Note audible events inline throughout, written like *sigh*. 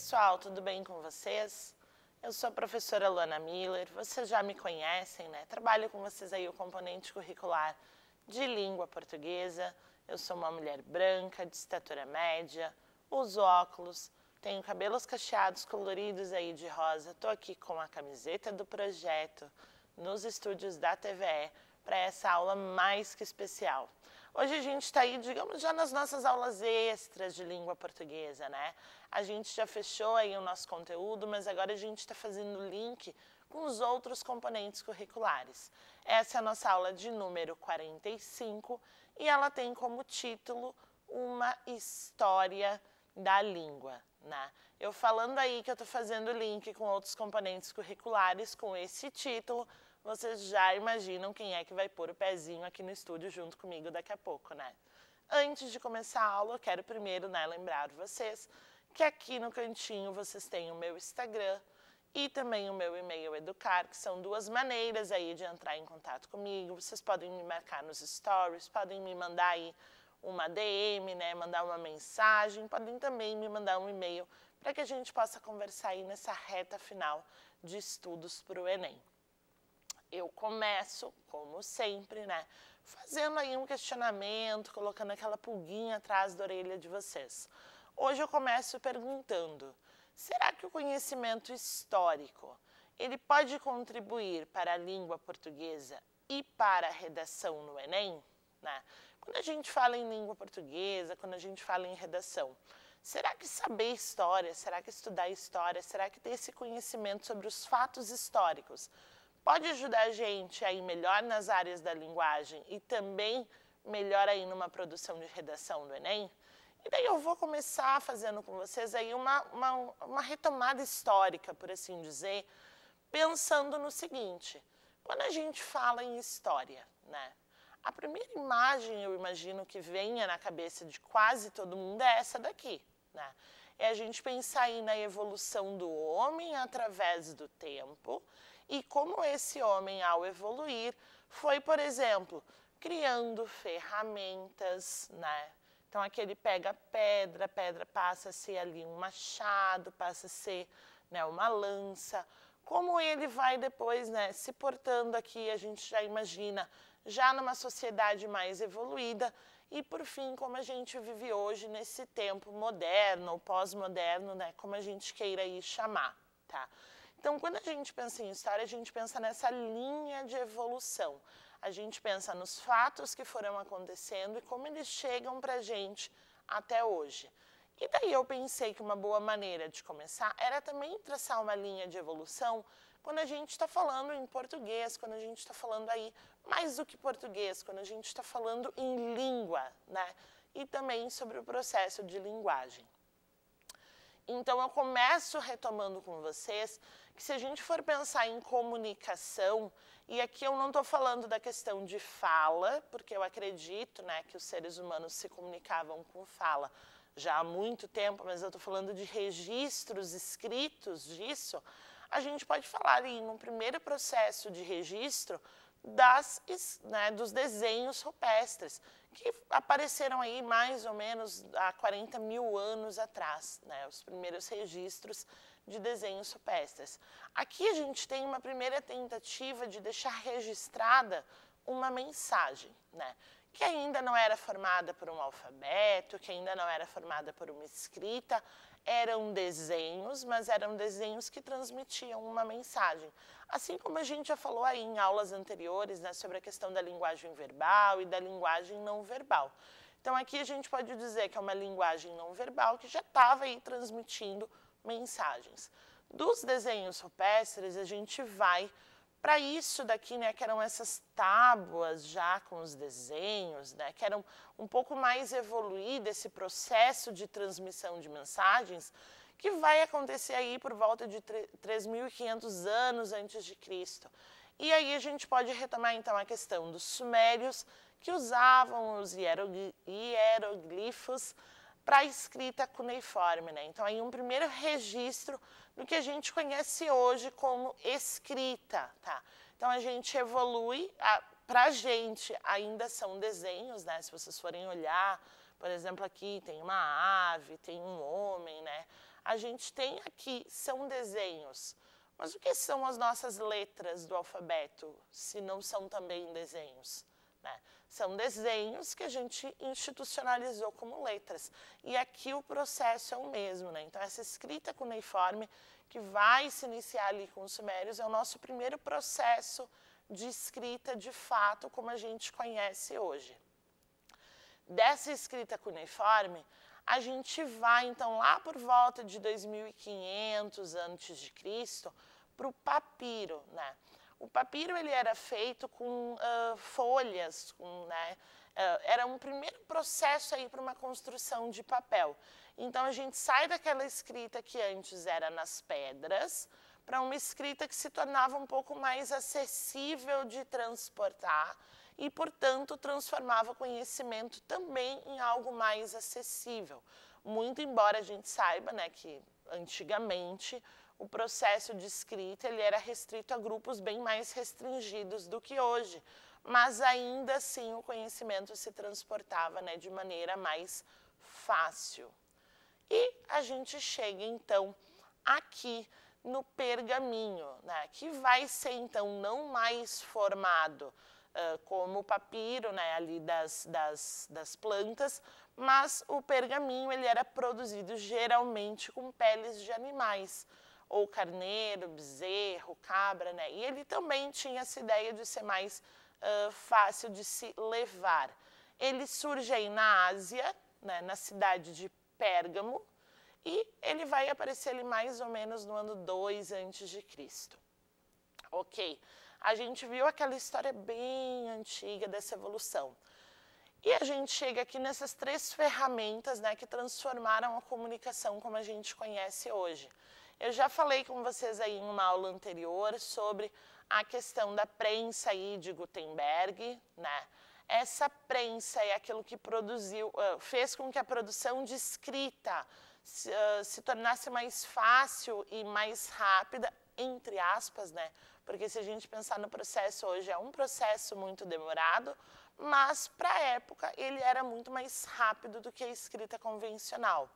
pessoal, tudo bem com vocês? Eu sou a professora Luana Miller, vocês já me conhecem, né? Trabalho com vocês aí o componente curricular de língua portuguesa. Eu sou uma mulher branca, de estatura média, uso óculos, tenho cabelos cacheados coloridos aí de rosa. Estou aqui com a camiseta do projeto nos estúdios da TVE para essa aula mais que especial. Hoje a gente está aí, digamos, já nas nossas aulas extras de língua portuguesa, né? A gente já fechou aí o nosso conteúdo, mas agora a gente está fazendo link com os outros componentes curriculares. Essa é a nossa aula de número 45 e ela tem como título Uma História da Língua. Né? Eu falando aí que eu estou fazendo link com outros componentes curriculares com esse título, vocês já imaginam quem é que vai pôr o pezinho aqui no estúdio junto comigo daqui a pouco, né? Antes de começar a aula, eu quero primeiro né, lembrar vocês que aqui no cantinho vocês têm o meu Instagram e também o meu e-mail Educar, que são duas maneiras aí de entrar em contato comigo. Vocês podem me marcar nos stories, podem me mandar aí uma DM, né, mandar uma mensagem, podem também me mandar um e-mail para que a gente possa conversar aí nessa reta final de estudos para o Enem eu começo, como sempre, né, fazendo aí um questionamento, colocando aquela pulguinha atrás da orelha de vocês. Hoje eu começo perguntando: será que o conhecimento histórico ele pode contribuir para a língua portuguesa e para a redação no Enem? Né? Quando a gente fala em língua portuguesa, quando a gente fala em redação, será que saber história, será que estudar história, será que ter esse conhecimento sobre os fatos históricos pode ajudar a gente a ir melhor nas áreas da linguagem e também melhor aí numa produção de redação do Enem? E daí eu vou começar fazendo com vocês aí uma, uma, uma retomada histórica, por assim dizer, pensando no seguinte, quando a gente fala em história, né? A primeira imagem, eu imagino, que venha na cabeça de quase todo mundo é essa daqui, né? É a gente pensar aí na evolução do homem através do tempo e como esse homem, ao evoluir, foi, por exemplo, criando ferramentas, né? Então, aqui ele pega pedra, pedra passa a ser ali um machado, passa a ser né, uma lança. Como ele vai depois né, se portando aqui, a gente já imagina, já numa sociedade mais evoluída, e por fim, como a gente vive hoje nesse tempo moderno ou pós-moderno, né, como a gente queira aí chamar, tá? Então, quando a gente pensa em história, a gente pensa nessa linha de evolução. A gente pensa nos fatos que foram acontecendo e como eles chegam para a gente até hoje. E daí eu pensei que uma boa maneira de começar era também traçar uma linha de evolução quando a gente está falando em português, quando a gente está falando aí mais do que português, quando a gente está falando em língua, né? E também sobre o processo de linguagem. Então, eu começo retomando com vocês que se a gente for pensar em comunicação, e aqui eu não estou falando da questão de fala, porque eu acredito né, que os seres humanos se comunicavam com fala já há muito tempo, mas eu estou falando de registros escritos disso, a gente pode falar em um primeiro processo de registro das, né, dos desenhos rupestres, que apareceram aí mais ou menos há 40 mil anos atrás, né, os primeiros registros de desenhos rupestres. Aqui a gente tem uma primeira tentativa de deixar registrada uma mensagem, né, que ainda não era formada por um alfabeto, que ainda não era formada por uma escrita, eram desenhos, mas eram desenhos que transmitiam uma mensagem. Assim como a gente já falou aí em aulas anteriores né, sobre a questão da linguagem verbal e da linguagem não verbal. Então aqui a gente pode dizer que é uma linguagem não verbal que já estava aí transmitindo mensagens. Dos desenhos rupestres, a gente vai para isso daqui, né, que eram essas tábuas já com os desenhos, né, que eram um pouco mais evoluído esse processo de transmissão de mensagens, que vai acontecer aí por volta de 3.500 anos antes de Cristo. E aí a gente pode retomar então a questão dos sumérios que usavam os hieroglifos para a escrita cuneiforme. Né? Então, aí um primeiro registro do que a gente conhece hoje como escrita. Tá? Então, a gente evolui, para a gente ainda são desenhos, né? se vocês forem olhar, por exemplo, aqui tem uma ave, tem um homem, né? a gente tem aqui são desenhos. Mas o que são as nossas letras do alfabeto, se não são também desenhos? Né? São desenhos que a gente institucionalizou como letras. E aqui o processo é o mesmo. Né? Então, essa escrita cuneiforme que vai se iniciar ali com os sumérios é o nosso primeiro processo de escrita de fato, como a gente conhece hoje. Dessa escrita cuneiforme, a gente vai então lá por volta de 2500 antes de Cristo para o papiro, né? O papiro ele era feito com uh, folhas, com, né? Uh, era um primeiro processo aí para uma construção de papel. Então a gente sai daquela escrita que antes era nas pedras para uma escrita que se tornava um pouco mais acessível de transportar e, portanto, transformava o conhecimento também em algo mais acessível. Muito embora a gente saiba né, que antigamente o processo de escrita ele era restrito a grupos bem mais restringidos do que hoje, mas ainda assim o conhecimento se transportava né, de maneira mais fácil. E a gente chega então aqui no pergaminho, né, que vai ser então não mais formado uh, como o papiro né, ali das, das, das plantas, mas o pergaminho ele era produzido geralmente com peles de animais, ou carneiro, bezerro, cabra, né? E ele também tinha essa ideia de ser mais uh, fácil de se levar. Ele surge aí na Ásia, né, na cidade de Pérgamo, e ele vai aparecer ali mais ou menos no ano 2 antes de Cristo. Ok, a gente viu aquela história bem antiga dessa evolução. E a gente chega aqui nessas três ferramentas né, que transformaram a comunicação como a gente conhece hoje. Eu já falei com vocês aí em uma aula anterior sobre a questão da prensa aí de Gutenberg, né? Essa prensa é aquilo que produziu, fez com que a produção de escrita se, se tornasse mais fácil e mais rápida, entre aspas, né? Porque se a gente pensar no processo hoje, é um processo muito demorado, mas para a época ele era muito mais rápido do que a escrita convencional.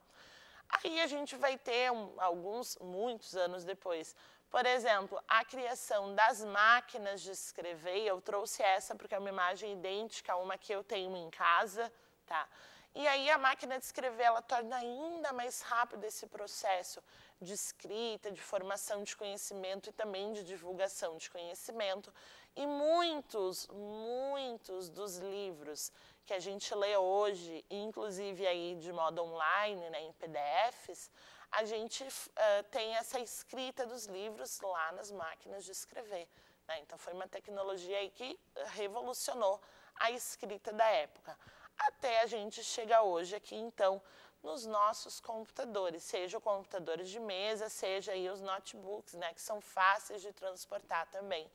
Aí a gente vai ter um, alguns, muitos anos depois, por exemplo, a criação das máquinas de escrever, eu trouxe essa porque é uma imagem idêntica a uma que eu tenho em casa, tá? E aí a máquina de escrever, ela torna ainda mais rápido esse processo de escrita, de formação de conhecimento e também de divulgação de conhecimento. E muitos, muitos dos livros que a gente lê hoje, inclusive aí de modo online, né, em PDFs, a gente uh, tem essa escrita dos livros lá nas máquinas de escrever. Né? Então foi uma tecnologia aí que revolucionou a escrita da época até a gente chegar hoje aqui, então, nos nossos computadores, seja o computadores de mesa, seja aí os notebooks, né, que são fáceis de transportar também.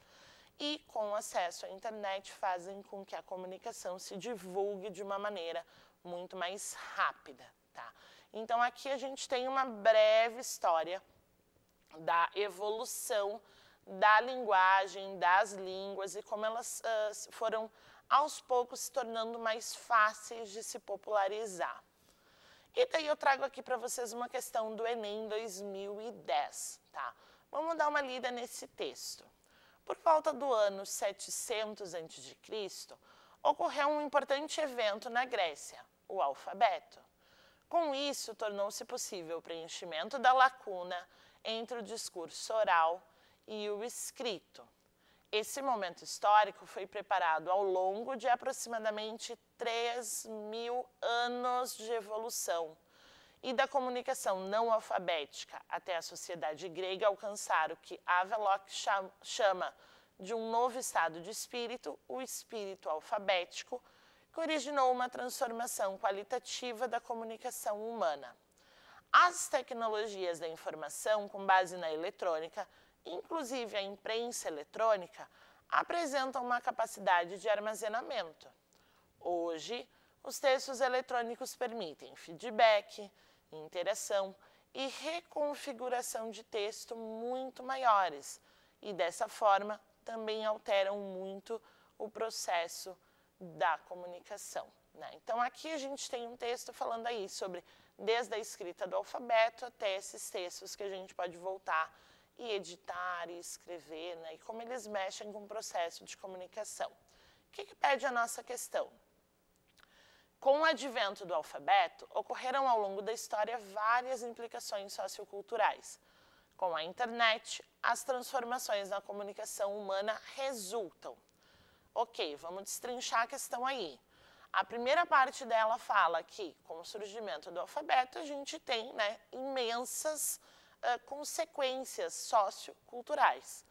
E com acesso à internet fazem com que a comunicação se divulgue de uma maneira muito mais rápida, tá? Então aqui a gente tem uma breve história da evolução da linguagem, das línguas e como elas uh, foram aos poucos se tornando mais fáceis de se popularizar. E daí eu trago aqui para vocês uma questão do Enem 2010, tá? Vamos dar uma lida nesse texto. Por volta do ano 700 a.C., ocorreu um importante evento na Grécia, o alfabeto. Com isso, tornou-se possível o preenchimento da lacuna entre o discurso oral e o escrito. Esse momento histórico foi preparado ao longo de aproximadamente 3 mil anos de evolução e da comunicação não alfabética até a sociedade grega alcançar o que Havelock chama de um novo estado de espírito, o espírito alfabético, que originou uma transformação qualitativa da comunicação humana. As tecnologias da informação com base na eletrônica inclusive a imprensa eletrônica, apresentam uma capacidade de armazenamento. Hoje, os textos eletrônicos permitem feedback, interação e reconfiguração de texto muito maiores e, dessa forma, também alteram muito o processo da comunicação. Né? Então, aqui a gente tem um texto falando aí sobre desde a escrita do alfabeto até esses textos que a gente pode voltar e editar e escrever, né? e como eles mexem com o processo de comunicação. O que, que pede a nossa questão? Com o advento do alfabeto, ocorreram ao longo da história várias implicações socioculturais. Com a internet, as transformações na comunicação humana resultam. Ok, vamos destrinchar a questão aí. A primeira parte dela fala que, com o surgimento do alfabeto, a gente tem né, imensas uh, consequências socioculturais.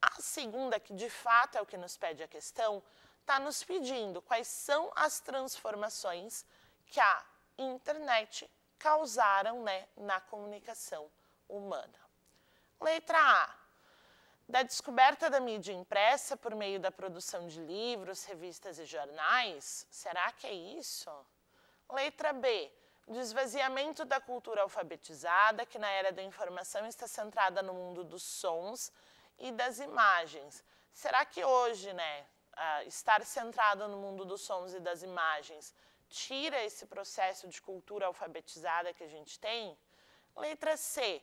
A segunda, que de fato é o que nos pede a questão, está nos pedindo quais são as transformações que a internet causaram né, na comunicação humana. Letra A da descoberta da mídia impressa por meio da produção de livros, revistas e jornais? Será que é isso? Letra B. Do esvaziamento da cultura alfabetizada, que na era da informação está centrada no mundo dos sons e das imagens. Será que hoje, né, estar centrado no mundo dos sons e das imagens tira esse processo de cultura alfabetizada que a gente tem? Letra C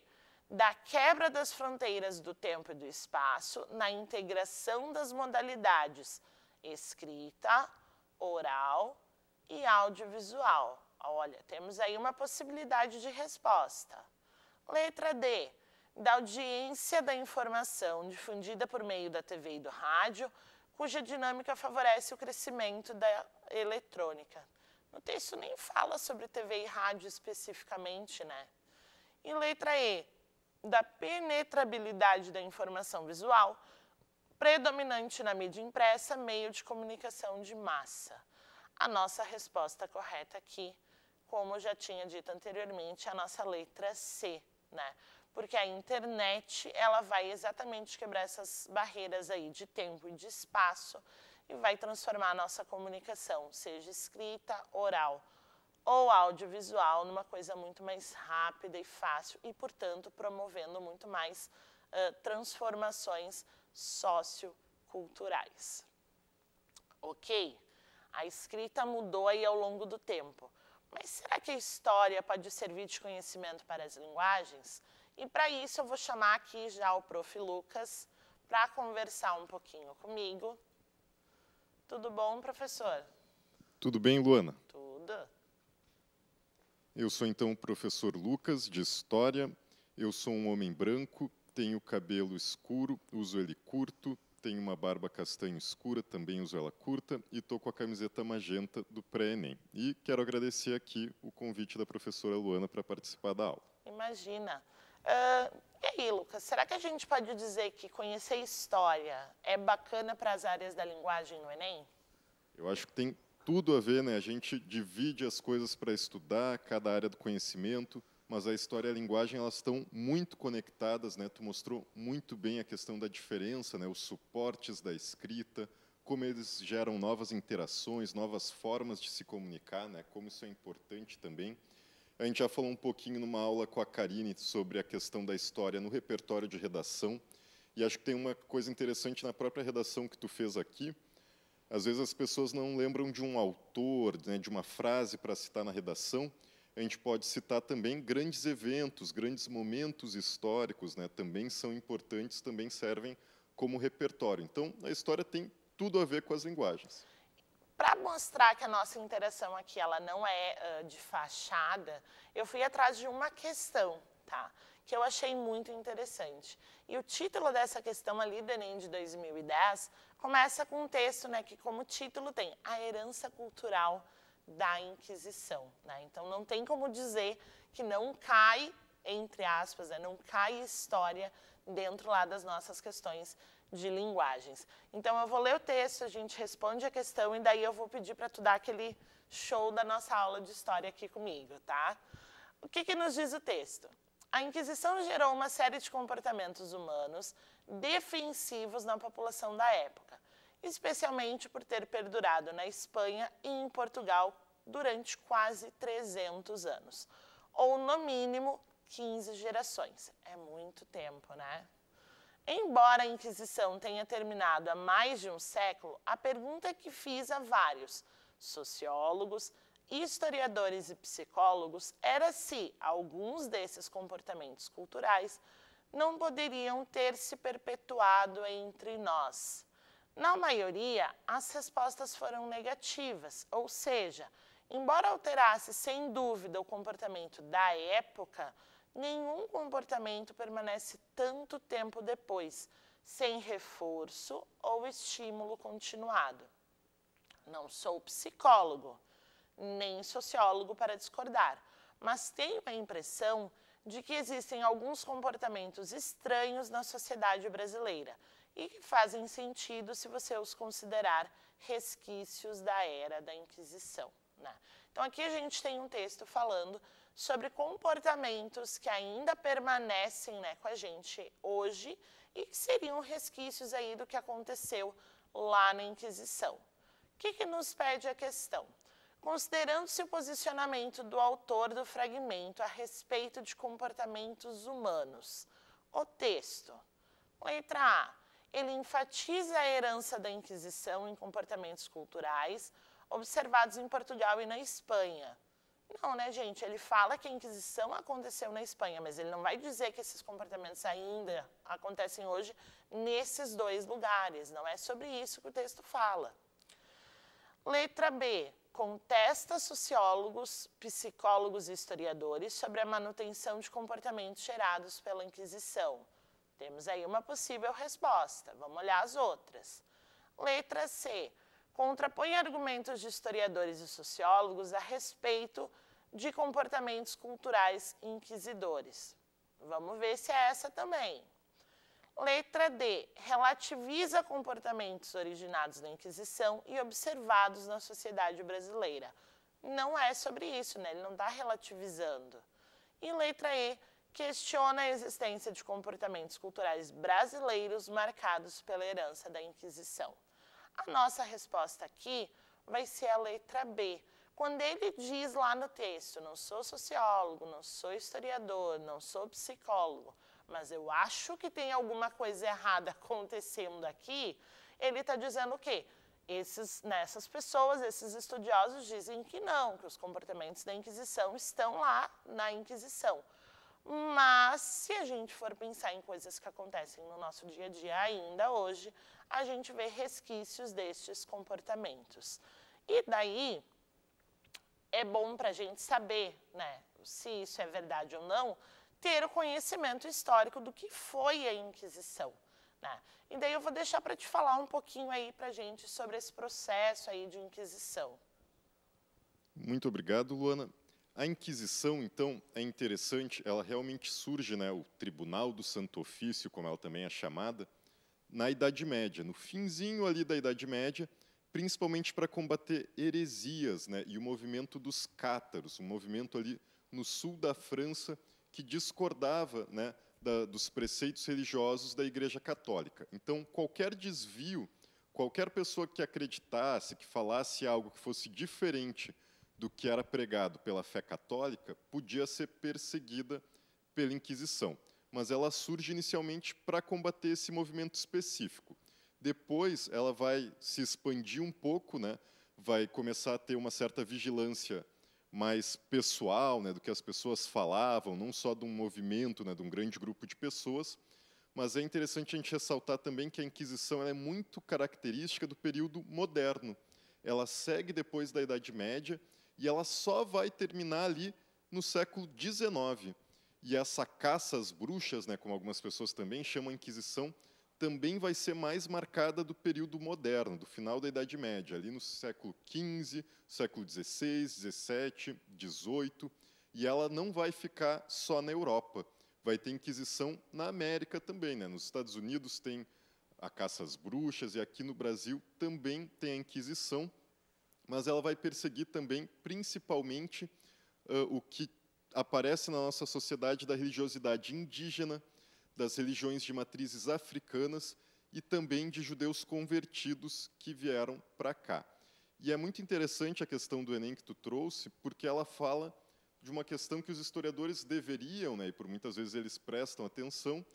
da quebra das fronteiras do tempo e do espaço na integração das modalidades escrita, oral e audiovisual. Olha, temos aí uma possibilidade de resposta. Letra D. Da audiência da informação difundida por meio da TV e do rádio, cuja dinâmica favorece o crescimento da eletrônica. No texto nem fala sobre TV e rádio especificamente, né? E letra E da penetrabilidade da informação visual, predominante na mídia impressa, meio de comunicação de massa. A nossa resposta correta aqui, como já tinha dito anteriormente, é a nossa letra C, né? Porque a internet, ela vai exatamente quebrar essas barreiras aí de tempo e de espaço e vai transformar a nossa comunicação, seja escrita, oral ou audiovisual numa coisa muito mais rápida e fácil e, portanto, promovendo muito mais uh, transformações socioculturais. Ok? A escrita mudou aí ao longo do tempo. Mas será que a história pode servir de conhecimento para as linguagens? E para isso eu vou chamar aqui já o prof. Lucas para conversar um pouquinho comigo. Tudo bom, professor? Tudo bem, Luana? Tudo. Eu sou então o professor Lucas, de História. Eu sou um homem branco, tenho cabelo escuro, uso ele curto, tenho uma barba castanho escura, também uso ela curta, e estou com a camiseta magenta do pré-ENEM. E quero agradecer aqui o convite da professora Luana para participar da aula. Imagina. Uh, e aí, Lucas, será que a gente pode dizer que conhecer história é bacana para as áreas da linguagem no Enem? Eu acho que tem tudo a ver, né? A gente divide as coisas para estudar cada área do conhecimento, mas a história e a linguagem elas estão muito conectadas, né? Tu mostrou muito bem a questão da diferença, né? Os suportes da escrita, como eles geram novas interações, novas formas de se comunicar, né? Como isso é importante também. A gente já falou um pouquinho numa aula com a Karine sobre a questão da história no repertório de redação, e acho que tem uma coisa interessante na própria redação que tu fez aqui, às vezes as pessoas não lembram de um autor, né, de uma frase para citar na redação. A gente pode citar também grandes eventos, grandes momentos históricos, né, também são importantes, também servem como repertório. Então, a história tem tudo a ver com as linguagens. Para mostrar que a nossa interação aqui ela não é uh, de fachada, eu fui atrás de uma questão, tá? que eu achei muito interessante. E o título dessa questão ali do Enem de 2010 começa com um texto né, que, como título, tem a herança cultural da Inquisição. Né? Então, não tem como dizer que não cai, entre aspas, né, não cai história dentro lá das nossas questões de linguagens. Então, eu vou ler o texto, a gente responde a questão e daí eu vou pedir para tu dar aquele show da nossa aula de história aqui comigo, tá? O que, que nos diz o texto? A Inquisição gerou uma série de comportamentos humanos defensivos na população da época, especialmente por ter perdurado na Espanha e em Portugal durante quase 300 anos, ou no mínimo 15 gerações. É muito tempo, né? Embora a Inquisição tenha terminado há mais de um século, a pergunta que fiz a vários sociólogos, historiadores e psicólogos era se alguns desses comportamentos culturais não poderiam ter se perpetuado entre nós. Na maioria, as respostas foram negativas, ou seja, embora alterasse sem dúvida o comportamento da época, nenhum comportamento permanece tanto tempo depois, sem reforço ou estímulo continuado. Não sou psicólogo, nem sociólogo para discordar, mas tenho a impressão de que existem alguns comportamentos estranhos na sociedade brasileira e que fazem sentido se você os considerar resquícios da era da Inquisição. Né? Então, aqui a gente tem um texto falando sobre comportamentos que ainda permanecem né, com a gente hoje e que seriam resquícios aí do que aconteceu lá na Inquisição. O que, que nos pede a questão? Considerando-se o posicionamento do autor do fragmento a respeito de comportamentos humanos, o texto. Letra A. Ele enfatiza a herança da Inquisição em comportamentos culturais observados em Portugal e na Espanha. Não, né, gente? Ele fala que a Inquisição aconteceu na Espanha, mas ele não vai dizer que esses comportamentos ainda acontecem hoje nesses dois lugares. Não é sobre isso que o texto fala. Letra B. Contesta sociólogos, psicólogos e historiadores sobre a manutenção de comportamentos gerados pela Inquisição. Temos aí uma possível resposta. Vamos olhar as outras. Letra C. Contrapõe argumentos de historiadores e sociólogos a respeito de comportamentos culturais inquisidores. Vamos ver se é essa também. Letra D. Relativiza comportamentos originados na Inquisição e observados na sociedade brasileira. Não é sobre isso, né? Ele não está relativizando. E letra E. Questiona a existência de comportamentos culturais brasileiros marcados pela herança da Inquisição. A nossa resposta aqui vai ser a letra B quando ele diz lá no texto, não sou sociólogo, não sou historiador, não sou psicólogo, mas eu acho que tem alguma coisa errada *laughs* acontecendo aqui, ele está dizendo o quê? Esses, nessas pessoas, esses estudiosos dizem que não, que os comportamentos da Inquisição estão lá na Inquisição. Mas, se a gente for pensar em coisas que acontecem no nosso dia a dia ainda hoje, a gente vê resquícios destes comportamentos. E daí, é bom para a gente saber né, se isso é verdade ou não, ter o conhecimento histórico do que foi a Inquisição. Né? E daí eu vou deixar para te falar um pouquinho aí para gente sobre esse processo aí de Inquisição. Muito obrigado, Luana. A Inquisição, então, é interessante, ela realmente surge, né, o Tribunal do Santo Ofício, como ela também é chamada, na Idade Média, no finzinho ali da Idade Média, principalmente para combater heresias, né, e o movimento dos cátaros, um movimento ali no sul da França que discordava, né, da, dos preceitos religiosos da Igreja Católica. Então, qualquer desvio, qualquer pessoa que acreditasse, que falasse algo que fosse diferente do que era pregado pela fé católica, podia ser perseguida pela Inquisição. Mas ela surge inicialmente para combater esse movimento específico. Depois ela vai se expandir um pouco, né? vai começar a ter uma certa vigilância mais pessoal, né, do que as pessoas falavam, não só de um movimento, né, de um grande grupo de pessoas, mas é interessante a gente ressaltar também que a Inquisição é muito característica do período moderno. Ela segue depois da Idade Média e ela só vai terminar ali no século XIX. E essa caça às bruxas, né, como algumas pessoas também chamam a Inquisição, também vai ser mais marcada do período moderno, do final da Idade Média, ali no século XV, século XVI, XVII, XVIII, e ela não vai ficar só na Europa. Vai ter Inquisição na América também. Né? Nos Estados Unidos tem a caça às bruxas, e aqui no Brasil também tem a Inquisição, mas ela vai perseguir também, principalmente, uh, o que aparece na nossa sociedade da religiosidade indígena, das religiões de matrizes africanas e também de judeus convertidos que vieram para cá. E é muito interessante a questão do Enem que tu trouxe, porque ela fala de uma questão que os historiadores deveriam, né, e por muitas vezes eles prestam atenção,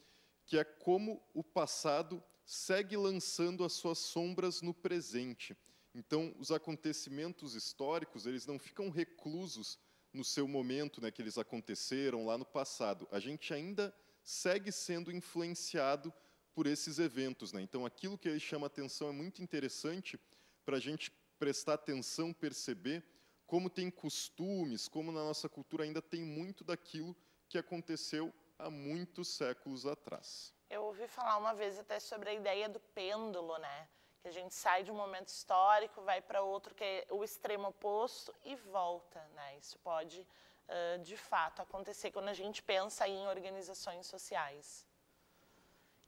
que é como o passado segue lançando as suas sombras no presente. Então, os acontecimentos históricos, eles não ficam reclusos no seu momento, né, que eles aconteceram lá no passado. A gente ainda segue sendo influenciado por esses eventos. Né? Então, aquilo que ele chama atenção é muito interessante para a gente prestar atenção, perceber como tem costumes, como na nossa cultura ainda tem muito daquilo que aconteceu há muitos séculos atrás. Eu ouvi falar uma vez até sobre a ideia do pêndulo, né? Que a gente sai de um momento histórico, vai para outro que é o extremo oposto e volta, né? Isso pode, uh, de fato, acontecer quando a gente pensa em organizações sociais.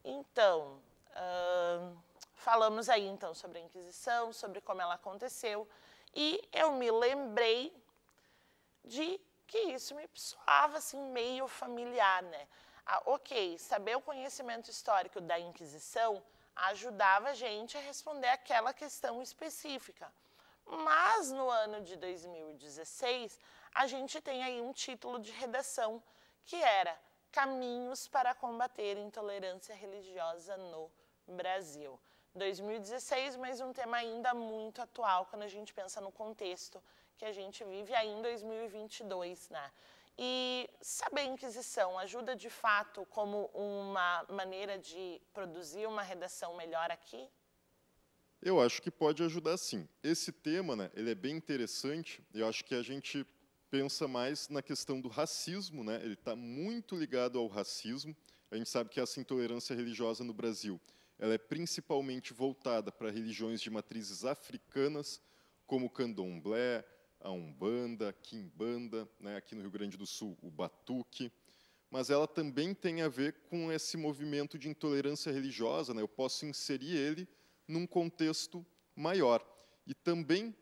Então, uh, falamos aí então sobre a Inquisição, sobre como ela aconteceu, e eu me lembrei de que isso me soava assim meio familiar, né? Ah, ok, saber o conhecimento histórico da Inquisição ajudava a gente a responder aquela questão específica. Mas no ano de 2016, a gente tem aí um título de redação que era Caminhos para combater intolerância religiosa no Brasil. 2016, mas um tema ainda muito atual quando a gente pensa no contexto que a gente vive aí em 2022, né? E saber Inquisição ajuda de fato como uma maneira de produzir uma redação melhor aqui? Eu acho que pode ajudar sim. Esse tema, né, ele é bem interessante. Eu acho que a gente pensa mais na questão do racismo, né? Ele está muito ligado ao racismo. A gente sabe que essa intolerância religiosa no Brasil, ela é principalmente voltada para religiões de matrizes africanas, como o candomblé, a Umbanda, Quimbanda, né, aqui no Rio Grande do Sul, o Batuque, mas ela também tem a ver com esse movimento de intolerância religiosa, né, eu posso inserir ele num contexto maior. E também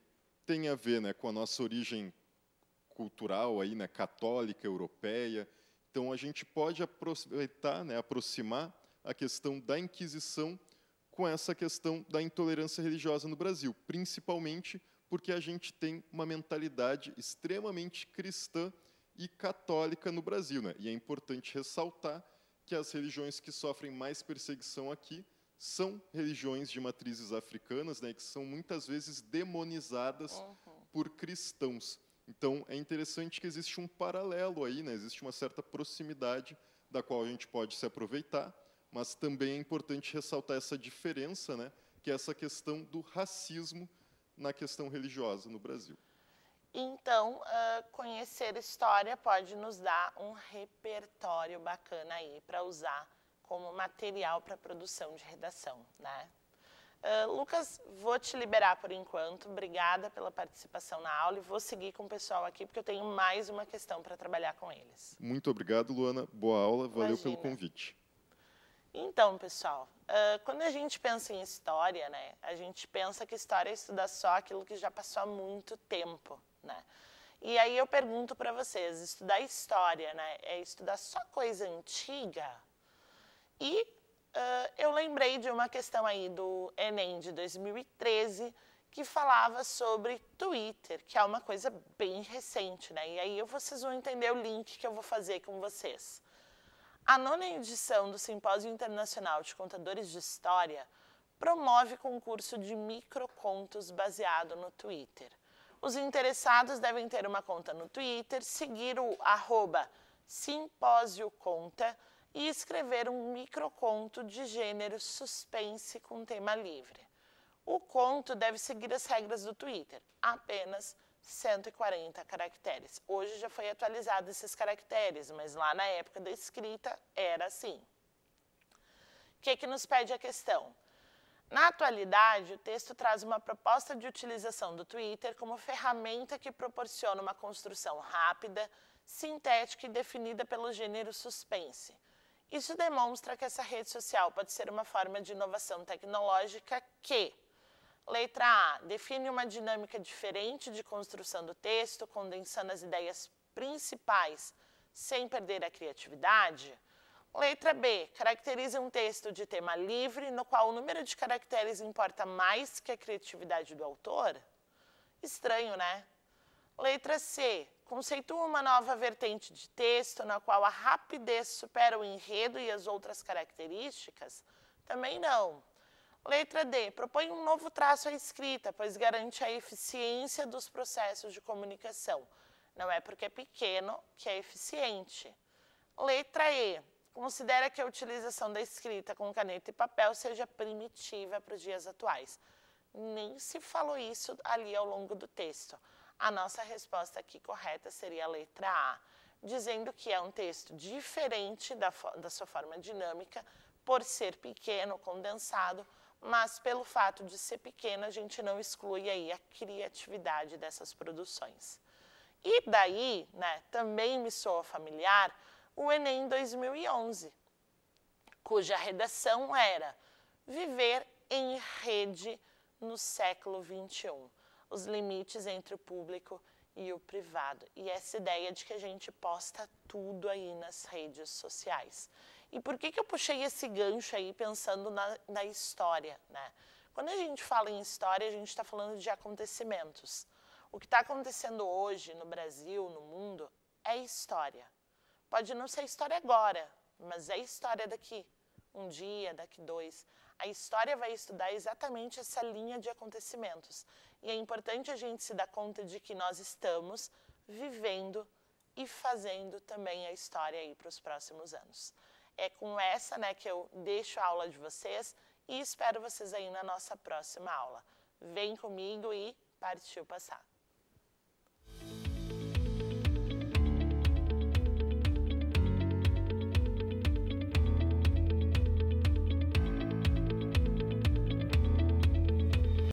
tem a ver né, com a nossa origem cultural, aí, né, católica, europeia. Então, a gente pode aproveitar, né, aproximar a questão da Inquisição com essa questão da intolerância religiosa no Brasil, principalmente porque a gente tem uma mentalidade extremamente cristã e católica no Brasil. Né? E é importante ressaltar que as religiões que sofrem mais perseguição aqui são religiões de matrizes africanas, né, que são muitas vezes demonizadas uhum. por cristãos. Então, é interessante que existe um paralelo aí, né, existe uma certa proximidade da qual a gente pode se aproveitar, mas também é importante ressaltar essa diferença, né, que é essa questão do racismo na questão religiosa no Brasil. Então, uh, conhecer história pode nos dar um repertório bacana aí para usar como material para produção de redação, né? Uh, Lucas, vou te liberar por enquanto. Obrigada pela participação na aula e vou seguir com o pessoal aqui porque eu tenho mais uma questão para trabalhar com eles. Muito obrigado, Luana. Boa aula. Valeu Imagina. pelo convite. Então, pessoal, uh, quando a gente pensa em história, né, a gente pensa que história é estudar só aquilo que já passou há muito tempo, né? E aí eu pergunto para vocês, estudar história, né, é estudar só coisa antiga? E uh, eu lembrei de uma questão aí do Enem de 2013 que falava sobre Twitter, que é uma coisa bem recente, né? E aí vocês vão entender o link que eu vou fazer com vocês. A nona edição do Simpósio Internacional de Contadores de História promove concurso de microcontos baseado no Twitter. Os interessados devem ter uma conta no Twitter, seguir o arroba simpósio-conta e escrever um microconto de gênero suspense com tema livre. O conto deve seguir as regras do Twitter, apenas 140 caracteres. Hoje já foi atualizado esses caracteres, mas lá na época da escrita era assim. O que, que nos pede a questão? Na atualidade, o texto traz uma proposta de utilização do Twitter como ferramenta que proporciona uma construção rápida, sintética e definida pelo gênero suspense. Isso demonstra que essa rede social pode ser uma forma de inovação tecnológica que, Letra A, define uma dinâmica diferente de construção do texto, condensando as ideias principais sem perder a criatividade. Letra B, caracteriza um texto de tema livre, no qual o número de caracteres importa mais que a criatividade do autor? Estranho, né? Letra C, conceitua uma nova vertente de texto, na qual a rapidez supera o enredo e as outras características? Também não. Letra D, propõe um novo traço à escrita, pois garante a eficiência dos processos de comunicação. Não é porque é pequeno que é eficiente. Letra E, considera que a utilização da escrita com caneta e papel seja primitiva para os dias atuais. Nem se falou isso ali ao longo do texto. A nossa resposta aqui correta seria a letra A, dizendo que é um texto diferente da, da sua forma dinâmica, por ser pequeno, condensado, mas pelo fato de ser pequeno, a gente não exclui aí a criatividade dessas produções. E daí, né, também me soa familiar o Enem 2011, cuja redação era Viver em Rede no século XXI, os limites entre o público e o privado. E essa ideia de que a gente posta tudo aí nas redes sociais. E por que, que eu puxei esse gancho aí pensando na, na história, né? Quando a gente fala em história, a gente está falando de acontecimentos. O que está acontecendo hoje no Brasil, no mundo, é história. Pode não ser história agora, mas é história daqui um dia, daqui dois. A história vai estudar exatamente essa linha de acontecimentos. E é importante a gente se dar conta de que nós estamos vivendo e fazendo também a história aí para os próximos anos. É com essa né, que eu deixo a aula de vocês e espero vocês aí na nossa próxima aula. Vem comigo e partiu passar.